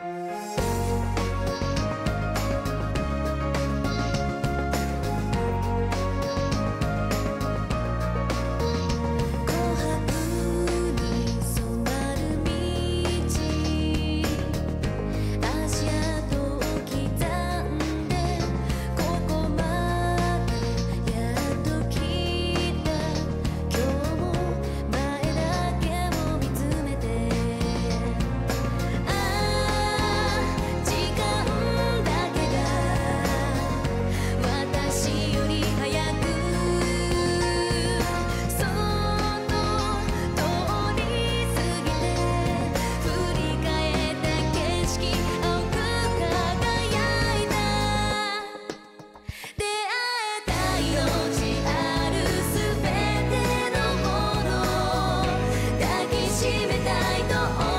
you don't.